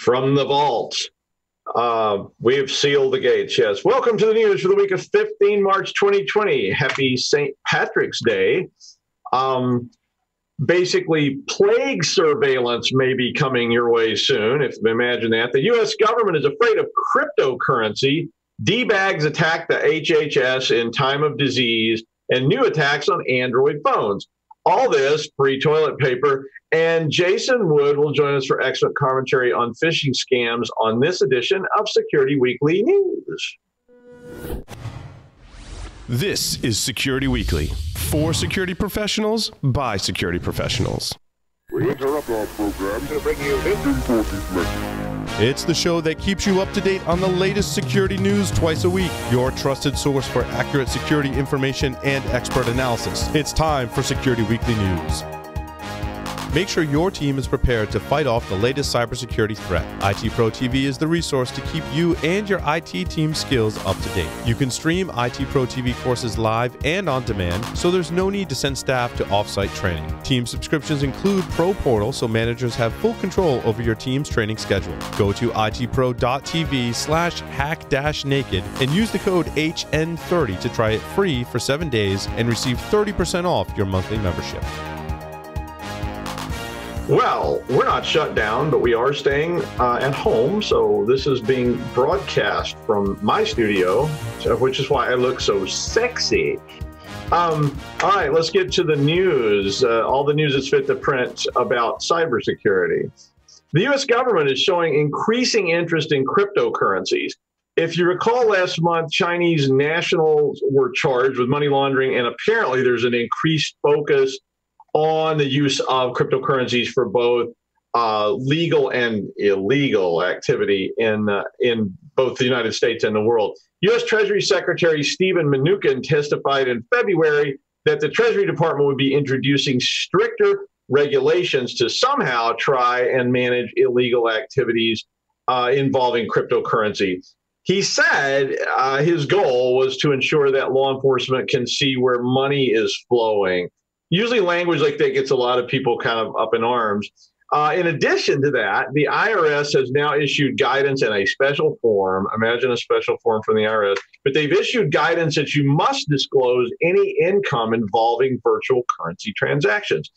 from the vault. Uh, we have sealed the gates, yes. Welcome to the news for the week of 15 March 2020. Happy St. Patrick's Day. Um, basically, plague surveillance may be coming your way soon, if imagine that. The U.S. government is afraid of cryptocurrency. D bags attack the HHS in time of disease, and new attacks on Android phones. All this free toilet paper. And Jason Wood will join us for expert commentary on phishing scams on this edition of Security Weekly News. This is Security Weekly for security professionals by security professionals. We interrupt our program to bring you this important message. It's the show that keeps you up to date on the latest security news twice a week, your trusted source for accurate security information and expert analysis. It's time for Security Weekly News. Make sure your team is prepared to fight off the latest cybersecurity threat. IT Pro TV is the resource to keep you and your IT team skills up to date. You can stream IT Pro TV courses live and on demand, so there's no need to send staff to offsite training. Team subscriptions include Pro Portal, so managers have full control over your team's training schedule. Go to itpro.tv slash hack-naked and use the code HN30 to try it free for seven days and receive 30% off your monthly membership. Well, we're not shut down, but we are staying uh, at home. So this is being broadcast from my studio, which is why I look so sexy. Um, all right, let's get to the news. Uh, all the news is fit to print about cybersecurity. The U.S. government is showing increasing interest in cryptocurrencies. If you recall last month, Chinese nationals were charged with money laundering, and apparently there's an increased focus on the use of cryptocurrencies for both uh, legal and illegal activity in uh, in both the United States and the world. U.S. Treasury Secretary Steven Mnuchin testified in February that the Treasury Department would be introducing stricter regulations to somehow try and manage illegal activities uh, involving cryptocurrency. He said uh, his goal was to ensure that law enforcement can see where money is flowing usually language like that gets a lot of people kind of up in arms. Uh, in addition to that, the IRS has now issued guidance in a special form. Imagine a special form from the IRS, but they've issued guidance that you must disclose any income involving virtual currency transactions.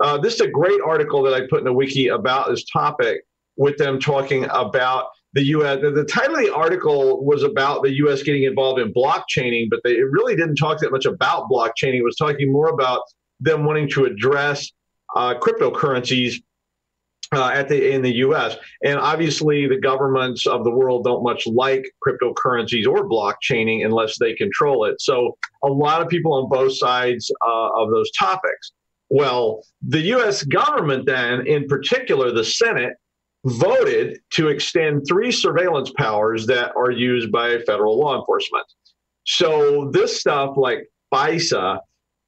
Uh, this is a great article that I put in the wiki about this topic with them talking about the U.S. The title of the article was about the U.S. getting involved in blockchaining, but they, it really didn't talk that much about blockchaining. It was talking more about them wanting to address uh, cryptocurrencies uh, at the in the U.S. And obviously, the governments of the world don't much like cryptocurrencies or blockchaining unless they control it. So, a lot of people on both sides uh, of those topics. Well, the U.S. government, then, in particular, the Senate, voted to extend three surveillance powers that are used by federal law enforcement. So, this stuff like FISA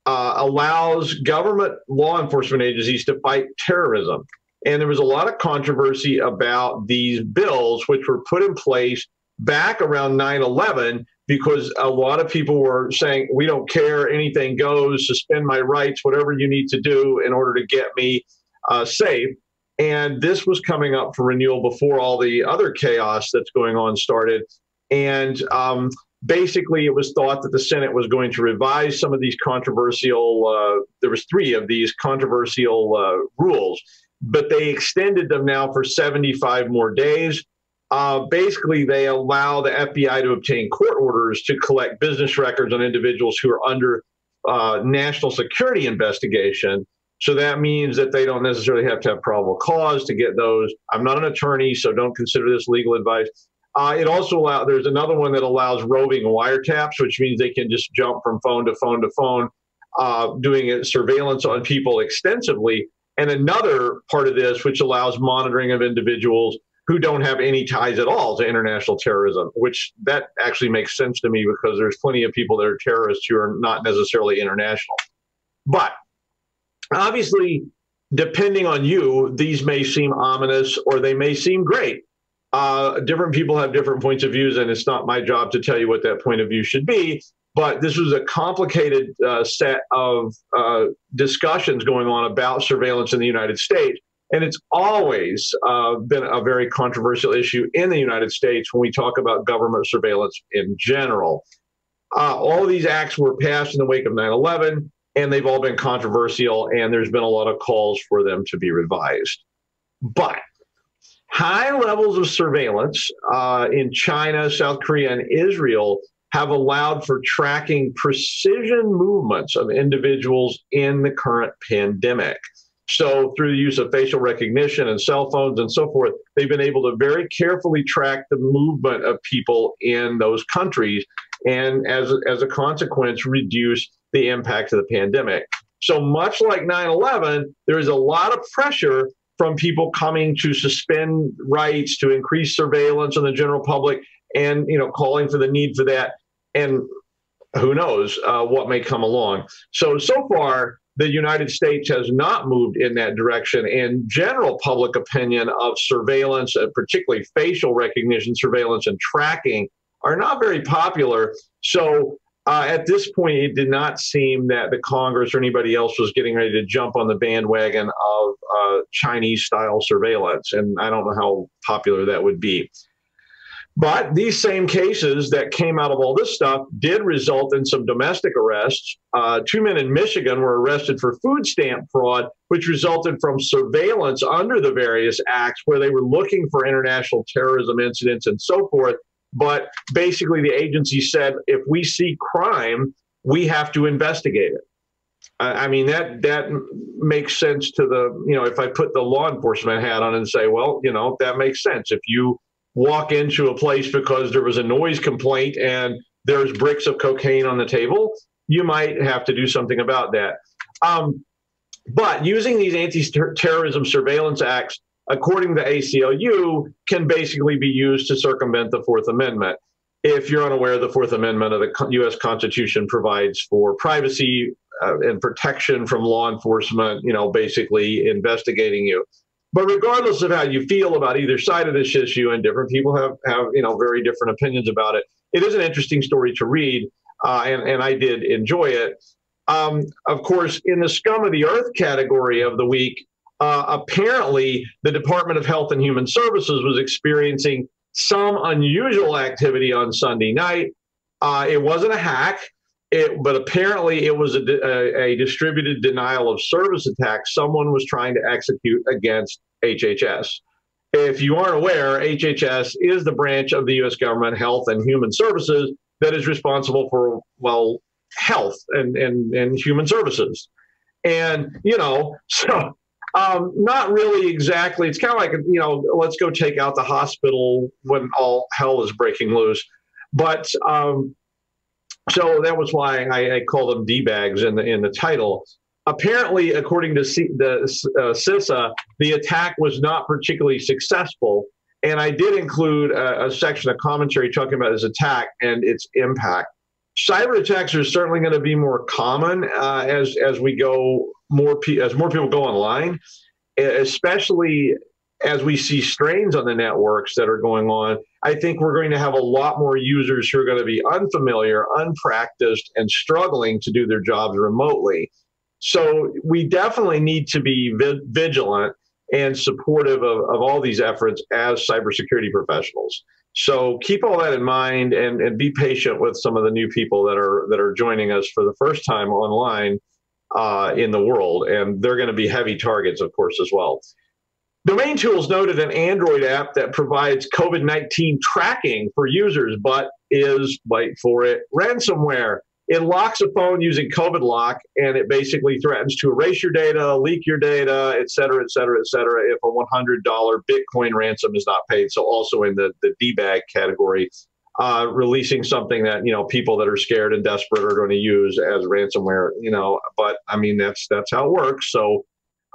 uh, allows government law enforcement agencies to fight terrorism. And there was a lot of controversy about these bills, which were put in place back around 9 11 because a lot of people were saying, we don't care, anything goes, suspend my rights, whatever you need to do in order to get me uh, safe. And this was coming up for renewal before all the other chaos that's going on started. And um, basically it was thought that the senate was going to revise some of these controversial uh, there was three of these controversial uh, rules but they extended them now for 75 more days. Uh, basically they allow the fbi to obtain court orders to collect business records on individuals who are under uh, national security investigation. So that means that they don't necessarily have to have probable cause to get those. I'm not an attorney so don't consider this legal advice uh, it also allows, there's another one that allows roving wiretaps, which means they can just jump from phone to phone to phone, uh, doing surveillance on people extensively. And another part of this, which allows monitoring of individuals who don't have any ties at all to international terrorism, which that actually makes sense to me because there's plenty of people that are terrorists who are not necessarily international. But obviously, depending on you, these may seem ominous or they may seem great uh, different people have different points of views, and it's not my job to tell you what that point of view should be. But this was a complicated uh, set of uh, discussions going on about surveillance in the United States. And it's always uh, been a very controversial issue in the United States when we talk about government surveillance in general. Uh, all of these acts were passed in the wake of 9 11, and they've all been controversial, and there's been a lot of calls for them to be revised. But high levels of surveillance uh, in China, South Korea, and Israel have allowed for tracking precision movements of individuals in the current pandemic. So, through the use of facial recognition and cell phones and so forth, they've been able to very carefully track the movement of people in those countries and, as, as a consequence, reduce the impact of the pandemic. So, much like 9 11, there is a lot of pressure from people coming to suspend rights, to increase surveillance on the general public, and you know, calling for the need for that. And who knows uh, what may come along. So, so far, the United States has not moved in that direction. And general public opinion of surveillance, uh, particularly facial recognition surveillance and tracking, are not very popular. So uh, at this point, it did not seem that the Congress or anybody else was getting ready to jump on the bandwagon of uh, Chinese style surveillance. And I don't know how popular that would be. But these same cases that came out of all this stuff did result in some domestic arrests. Uh, two men in Michigan were arrested for food stamp fraud, which resulted from surveillance under the various acts where they were looking for international terrorism incidents and so forth. But basically, the agency said if we see crime, we have to investigate it. I mean that that makes sense to the you know if I put the law enforcement hat on and say, well, you know that makes sense. If you walk into a place because there was a noise complaint and there's bricks of cocaine on the table, you might have to do something about that. Um, but using these anti-terrorism surveillance acts, according to ACLU, can basically be used to circumvent the Fourth Amendment. If you're unaware, the Fourth Amendment of the U.S. Constitution provides for privacy uh, and protection from law enforcement, you know, basically investigating you. But regardless of how you feel about either side of this issue, and different people have have you know very different opinions about it, it is an interesting story to read, uh, and and I did enjoy it. Um, of course, in the scum of the earth category of the week, uh, apparently the Department of Health and Human Services was experiencing some unusual activity on Sunday night. Uh, it wasn't a hack. It, but apparently it was a, a, a, distributed denial of service attack someone was trying to execute against HHS. If you aren't aware, HHS is the branch of the U.S. government, Health and Human Services, that is responsible for, well, health and, and, and human services. And, you know, so um, not really exactly. It's kind of like, you know, let's go take out the hospital when all hell is breaking loose. But um, so that was why I, I call them d bags in the in the title. Apparently, according to C, the uh, CISA, the attack was not particularly successful. And I did include a, a section of commentary talking about this attack and its impact. Cyber attacks are certainly going to be more common uh, as as we go more pe- as more people go online, especially as we see strains on the networks that are going on, I think we're going to have a lot more users who are going to be unfamiliar, unpracticed, and struggling to do their jobs remotely. So we definitely need to be vi- vigilant and supportive of, of all these efforts as cybersecurity professionals. So keep all that in mind and, and be patient with some of the new people that are that are joining us for the first time online uh, in the world, and they're going to be heavy targets, of course, as well. DomainTools noted an Android app that provides COVID 19 tracking for users, but is, wait for it, ransomware. It locks a phone using COVID lock, and it basically threatens to erase your data, leak your data, et cetera, et cetera, et cetera, if a $100 Bitcoin ransom is not paid. So, also in the, the D-bag category, uh, releasing something that you know people that are scared and desperate are going to use as ransomware. You know, but I mean that's that's how it works. So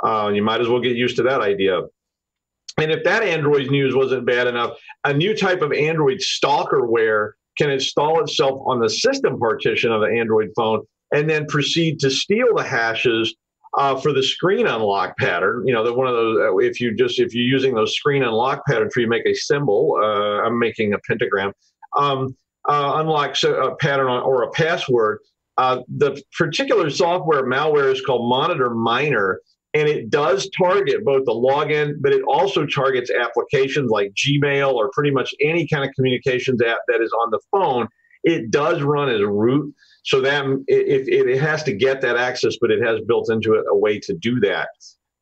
uh, you might as well get used to that idea. And if that Android news wasn't bad enough, a new type of Android stalkerware can install itself on the system partition of the Android phone and then proceed to steal the hashes uh, for the screen unlock pattern. You know, that one of those. Uh, if you just if you're using those screen unlock patterns where you make a symbol, uh, I'm making a pentagram, um, uh, unlock a pattern or a password. Uh, the particular software malware is called MonitorMinor and it does target both the login, but it also targets applications like Gmail or pretty much any kind of communications app that is on the phone. It does run as root, so that it, it, it has to get that access, but it has built into it a way to do that.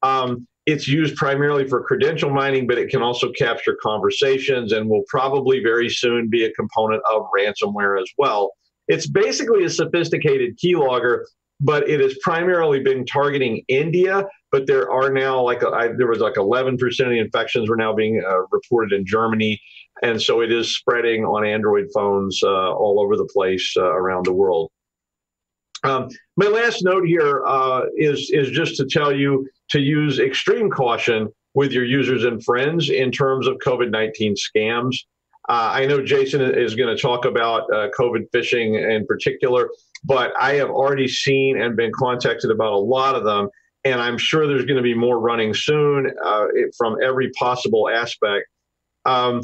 Um, it's used primarily for credential mining, but it can also capture conversations and will probably very soon be a component of ransomware as well. It's basically a sophisticated keylogger, but it has primarily been targeting India. But there are now like I, there was like 11% of the infections were now being uh, reported in Germany, and so it is spreading on Android phones uh, all over the place uh, around the world. Um, my last note here uh, is is just to tell you to use extreme caution with your users and friends in terms of COVID 19 scams. Uh, I know Jason is going to talk about uh, COVID phishing in particular, but I have already seen and been contacted about a lot of them. And I'm sure there's going to be more running soon uh, from every possible aspect. Um,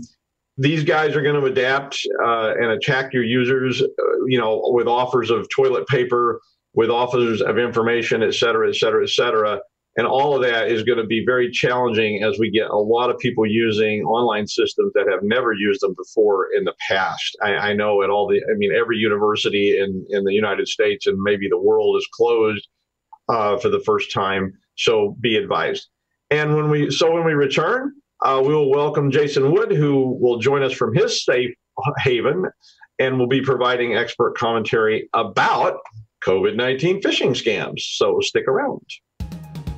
these guys are going to adapt uh, and attack your users, uh, you know, with offers of toilet paper, with offers of information, et cetera, et cetera, et cetera. And all of that is going to be very challenging as we get a lot of people using online systems that have never used them before in the past. I, I know at all the, I mean, every university in, in the United States and maybe the world is closed uh, for the first time. So be advised. And when we, so when we return, uh, we will welcome Jason Wood, who will join us from his safe haven and will be providing expert commentary about COVID 19 phishing scams. So stick around.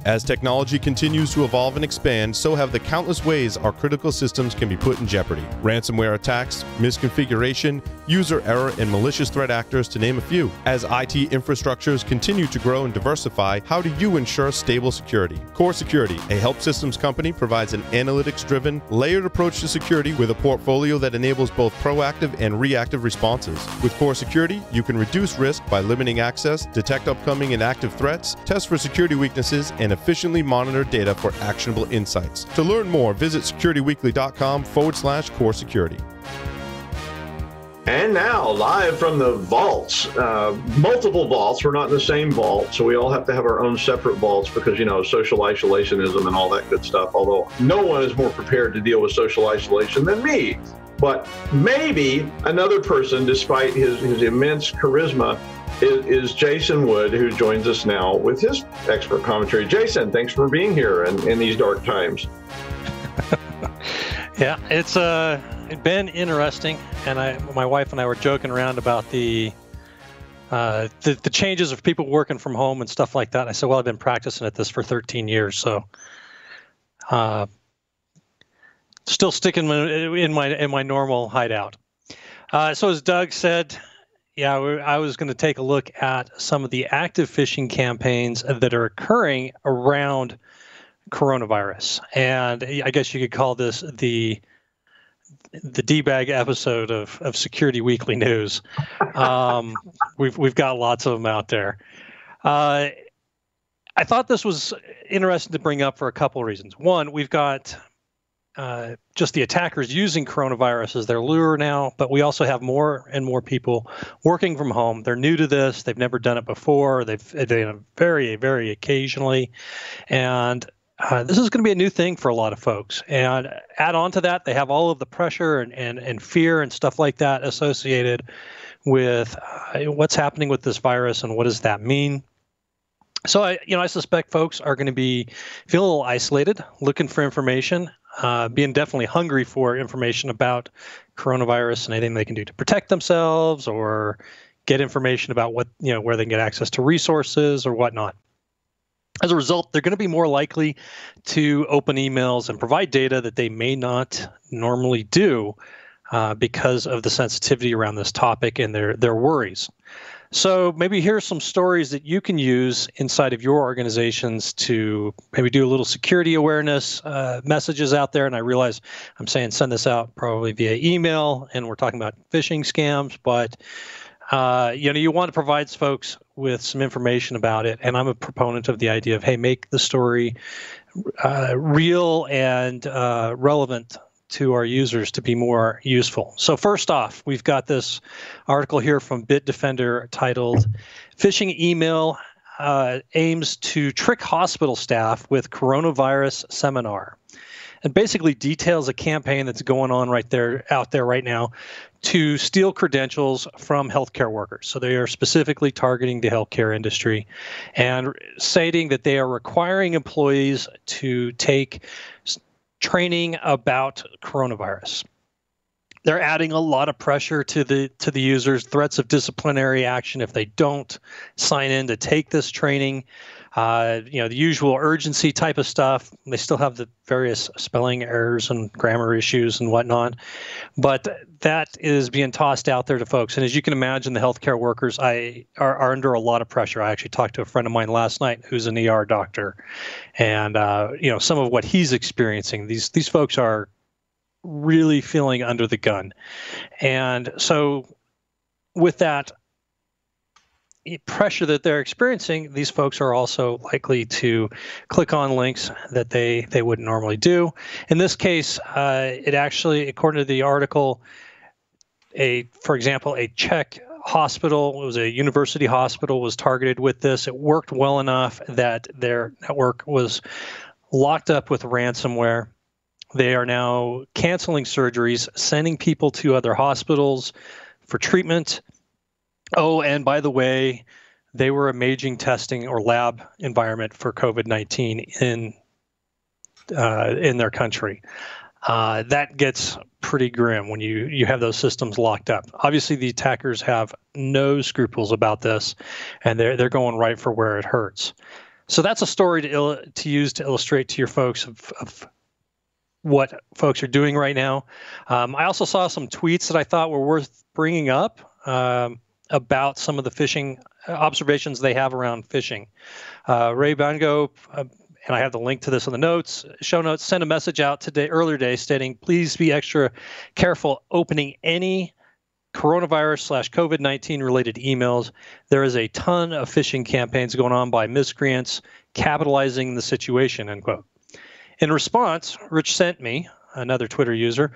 As technology continues to evolve and expand, so have the countless ways our critical systems can be put in jeopardy. Ransomware attacks, misconfiguration, user error, and malicious threat actors, to name a few. As IT infrastructures continue to grow and diversify, how do you ensure stable security? Core Security, a help systems company, provides an analytics driven, layered approach to security with a portfolio that enables both proactive and reactive responses. With Core Security, you can reduce risk by limiting access, detect upcoming and active threats, test for security weaknesses, and and efficiently monitor data for actionable insights. To learn more, visit securityweekly.com forward slash core security. And now, live from the vaults, uh, multiple vaults. We're not in the same vault, so we all have to have our own separate vaults because, you know, social isolationism and all that good stuff. Although no one is more prepared to deal with social isolation than me. But maybe another person, despite his, his immense charisma, is, is, Jason Wood, who joins us now with his expert commentary. Jason, thanks for being here in, in these dark times. yeah, it's uh, been interesting, and I, my wife and I were joking around about the, uh, the the changes of people working from home and stuff like that. I said, well, I've been practicing at this for 13 years, so uh, still sticking in my in my normal hideout. Uh, so as Doug said, yeah, I was going to take a look at some of the active phishing campaigns that are occurring around coronavirus, and I guess you could call this the the debag episode of, of Security Weekly News. Um, we've we've got lots of them out there. Uh, I thought this was interesting to bring up for a couple of reasons. One, we've got uh, just the attackers using coronavirus as their lure now, but we also have more and more people working from home. They're new to this; they've never done it before. They've done it very, very occasionally, and uh, this is going to be a new thing for a lot of folks. And add on to that, they have all of the pressure and and, and fear and stuff like that associated with uh, what's happening with this virus and what does that mean. So I, you know, I suspect folks are going to be feeling a little isolated, looking for information uh, being definitely hungry for information about coronavirus and anything they can do to protect themselves or get information about what you know where they can get access to resources or whatnot. As a result, they're going to be more likely to open emails and provide data that they may not normally do uh, because of the sensitivity around this topic and their their worries. So maybe here's some stories that you can use inside of your organizations to maybe do a little security awareness uh, messages out there. And I realize I'm saying send this out probably via email, and we're talking about phishing scams, but uh, you know you want to provide folks with some information about it. And I'm a proponent of the idea of hey, make the story uh, real and uh, relevant to our users to be more useful. So first off, we've got this article here from Bitdefender titled "Phishing Email uh, aims to trick hospital staff with coronavirus seminar and basically details a campaign that's going on right there out there right now to steal credentials from healthcare workers. So they are specifically targeting the healthcare industry and stating that they are requiring employees to take training about coronavirus. They're adding a lot of pressure to the to the users, threats of disciplinary action if they don't sign in to take this training uh, you know, the usual urgency type of stuff. They still have the various spelling errors and grammar issues and whatnot, but that is being tossed out there to folks. And as you can imagine, the healthcare workers I are, are under a lot of pressure. I actually talked to a friend of mine last night who's an ER doctor, and uh, you know, some of what he's experiencing. These these folks are really feeling under the gun, and so with that pressure that they're experiencing, these folks are also likely to click on links that they they wouldn't normally do. In this case, uh, it actually, according to the article, a for example, a Czech hospital, it was a university hospital, was targeted with this. It worked well enough that their network was locked up with ransomware. They are now canceling surgeries, sending people to other hospitals for treatment Oh, and by the way, they were a imaging testing or lab environment for COVID nineteen in uh, in their country. Uh, that gets pretty grim when you you have those systems locked up. Obviously, the attackers have no scruples about this, and they're they're going right for where it hurts. So that's a story to to use to illustrate to your folks of, of what folks are doing right now. Um, I also saw some tweets that I thought were worth bringing up. Um, about some of the phishing uh, observations they have around phishing. Uh, Rey Bango, uh, and I have the link to this in the notes, show notes, sent a message out today, earlier today, stating, please be extra careful opening any coronavirus slash COVID 19 related emails. There is a ton of phishing campaigns going on by miscreants capitalizing the situation, end quote. In response, Rich sent me, another Twitter user,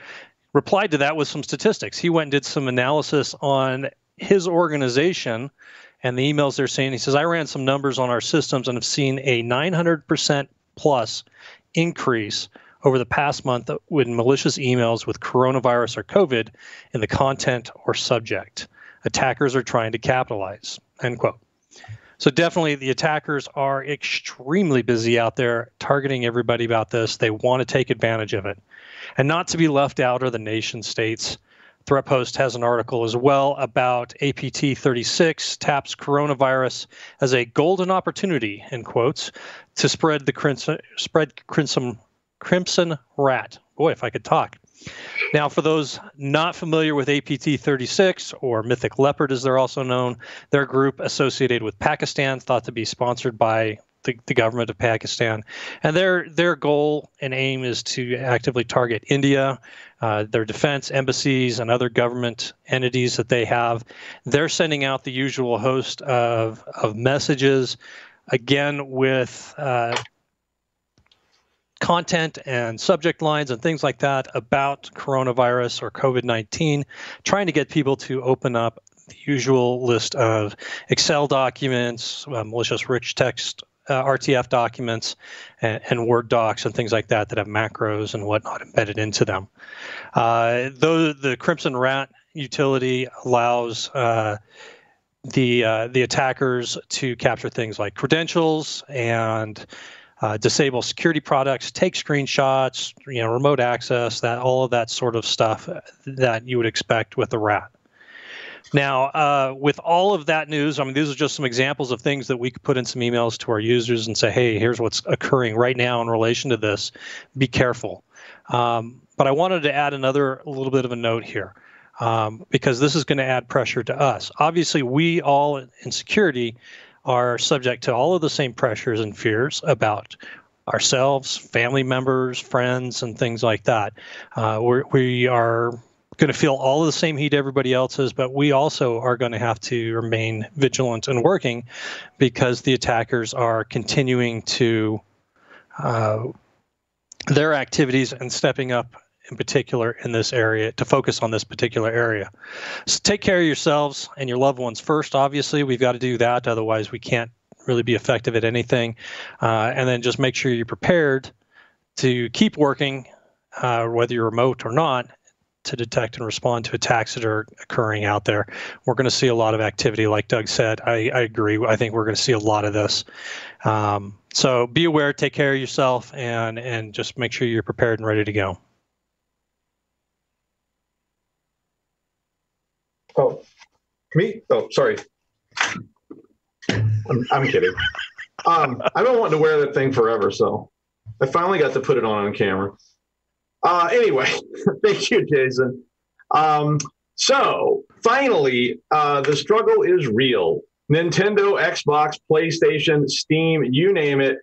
replied to that with some statistics. He went and did some analysis on his organization and the emails they're saying, he says, I ran some numbers on our systems and have seen a 900% plus increase over the past month with malicious emails with coronavirus or COVID in the content or subject. Attackers are trying to capitalize. End quote. So definitely the attackers are extremely busy out there targeting everybody about this. They want to take advantage of it. And not to be left out are the nation states ThreatPost has an article as well about APT 36 taps coronavirus as a golden opportunity, in quotes, to spread the crimson, spread crimson, crimson rat. Boy, if I could talk. Now, for those not familiar with APT 36 or Mythic Leopard, as they're also known, they're group associated with Pakistan, thought to be sponsored by the, the government of Pakistan, and their their goal and aim is to actively target India, uh, their defense embassies, and other government entities that they have. They're sending out the usual host of of messages, again with. Uh, content and subject lines and things like that about coronavirus or COVID 19, trying to get people to open up the usual list of Excel documents, uh, malicious rich text uh, RTF documents and, and, Word docs and things like that that have macros and whatnot embedded into them. Uh, though the Crimson Rat utility allows uh, the uh, the attackers to capture things like credentials and uh, disable security products, take screenshots, you know, remote access, that all of that sort of stuff that you would expect with the rat. Now, uh, with all of that news, I mean, these are just some examples of things that we could put in some emails to our users and say, hey, here's what's occurring right now in relation to this. Be careful. Um, but I wanted to add another little bit of a note here um, because this is going to add pressure to us. Obviously, we all in security are subject to all of the same pressures and fears about ourselves, family members, friends, and things like that. Uh, we're, we are going to feel all of the same heat everybody else is, but we also are going to have to remain vigilant and working because the attackers are continuing to uh, their activities and stepping up in particular in this area to focus on this particular area. So take care of yourselves and your loved ones first. Obviously, we've got to do that. Otherwise, we can't really be effective at anything. Uh, and then just make sure you're prepared to keep working, uh, whether you're remote or not, to detect and respond to attacks that are occurring out there. We're going to see a lot of activity, like Doug said. I, I agree. I think we're going to see a lot of this. Um, so be aware, take care of yourself, and and just make sure you're prepared and ready to go. Oh, me? Oh, sorry. I'm, I'm kidding. Um, I've been wanting to wear that thing forever, so I finally got to put it on on camera. Uh, anyway, thank you, Jason. Um, so finally, uh, the struggle is real. Nintendo, Xbox, PlayStation, Steam, you name it.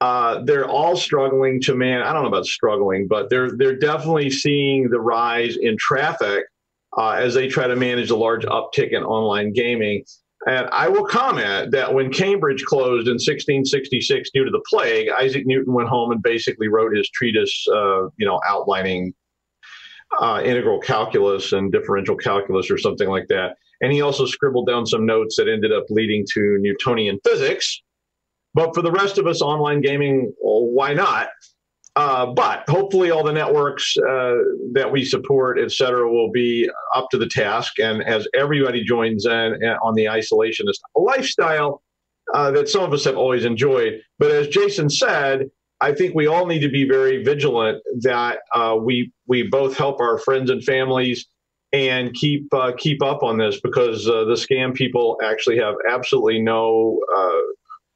Uh, they're all struggling to man. I don't know about struggling, but they're they're definitely seeing the rise in traffic uh, as they try to manage the large uptick in online gaming. And I will comment that when Cambridge closed in 1666 due to the plague, Isaac Newton went home and basically wrote his treatise, uh, you know, outlining uh, integral calculus and differential calculus or something like that. And he also scribbled down some notes that ended up leading to Newtonian physics. But for the rest of us, online gaming, well, why not? Uh, but hopefully, all the networks uh, that we support, et cetera, will be up to the task. And as everybody joins in uh, on the isolationist lifestyle uh, that some of us have always enjoyed. But as Jason said, I think we all need to be very vigilant that uh, we we both help our friends and families and keep uh, keep up on this because the scam people actually have absolutely no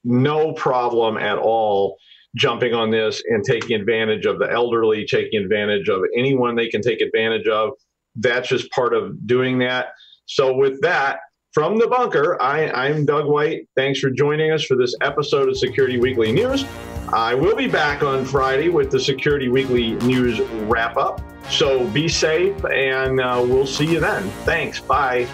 no problem at all jumping on this and taking advantage of the elderly, taking advantage of anyone they can take advantage of. That's just part of doing that. So, with that, from the bunker, I, I'm Doug White. Thanks for joining us for this episode of Security Weekly News. I will be back on Friday with the Security Weekly News wrap up. So be safe, and uh, we'll see you then. Thanks. Bye.